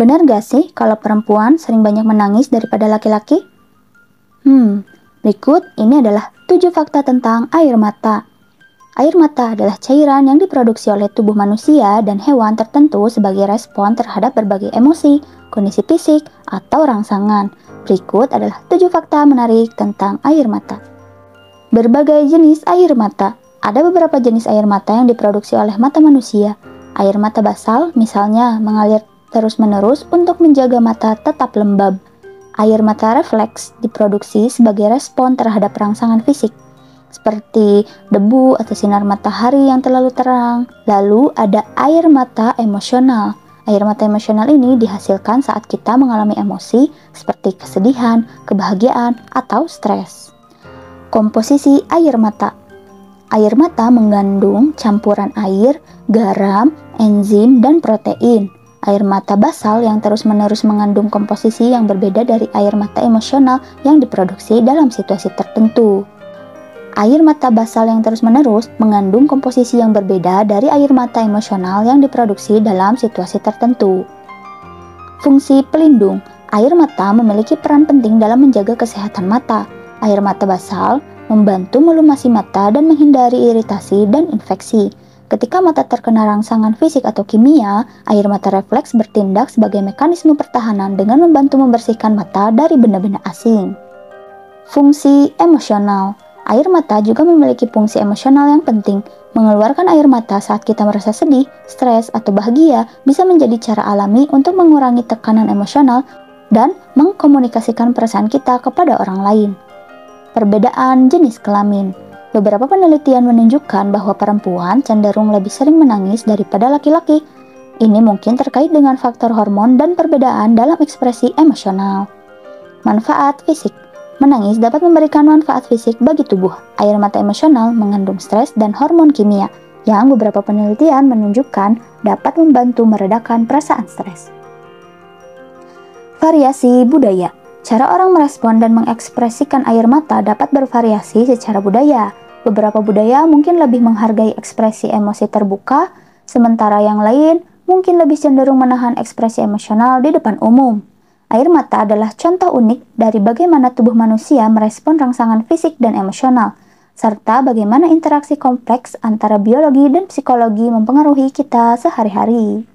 Benar gak sih kalau perempuan sering banyak menangis daripada laki-laki? Hmm, berikut ini adalah 7 fakta tentang air mata. Air mata adalah cairan yang diproduksi oleh tubuh manusia dan hewan tertentu sebagai respon terhadap berbagai emosi, kondisi fisik, atau rangsangan. Berikut adalah 7 fakta menarik tentang air mata. Berbagai jenis air mata. Ada beberapa jenis air mata yang diproduksi oleh mata manusia. Air mata basal, misalnya, mengalir terus-menerus untuk menjaga mata tetap lembab. Air mata refleks diproduksi sebagai respon terhadap rangsangan fisik, seperti debu atau sinar matahari yang terlalu terang. Lalu ada air mata emosional. Air mata emosional ini dihasilkan saat kita mengalami emosi seperti kesedihan, kebahagiaan, atau stres. Komposisi air mata Air mata mengandung campuran air, garam, enzim, dan protein. Air mata basal yang terus-menerus mengandung komposisi yang berbeda dari air mata emosional yang diproduksi dalam situasi tertentu. Air mata basal yang terus-menerus mengandung komposisi yang berbeda dari air mata emosional yang diproduksi dalam situasi tertentu. Fungsi pelindung Air mata memiliki peran penting dalam menjaga kesehatan mata. Air mata basal membantu melumasi mata dan menghindari iritasi dan infeksi. Ketika mata terkena rangsangan fisik atau kimia, air mata refleks bertindak sebagai mekanisme pertahanan dengan membantu membersihkan mata dari benda-benda asing. Fungsi emosional Air mata juga memiliki fungsi emosional yang penting. Mengeluarkan air mata saat kita merasa sedih, stres, atau bahagia bisa menjadi cara alami untuk mengurangi tekanan emosional dan mengkomunikasikan perasaan kita kepada orang lain. Perbedaan jenis kelamin Beberapa penelitian menunjukkan bahwa perempuan cenderung lebih sering menangis daripada laki-laki. Ini mungkin terkait dengan faktor hormon dan perbedaan dalam ekspresi emosional. Manfaat fisik Menangis dapat memberikan manfaat fisik bagi tubuh. Air mata emosional mengandung stres dan hormon kimia, yang beberapa penelitian menunjukkan dapat membantu meredakan perasaan stres. Variasi budaya Cara orang merespon dan mengekspresikan air mata dapat bervariasi secara budaya. Beberapa budaya mungkin lebih menghargai ekspresi emosi terbuka, sementara yang lain mungkin lebih cenderung menahan ekspresi emosional di depan umum. Air mata adalah contoh unik dari bagaimana tubuh manusia merespon rangsangan fisik dan emosional, serta bagaimana interaksi kompleks antara biologi dan psikologi mempengaruhi kita sehari-hari.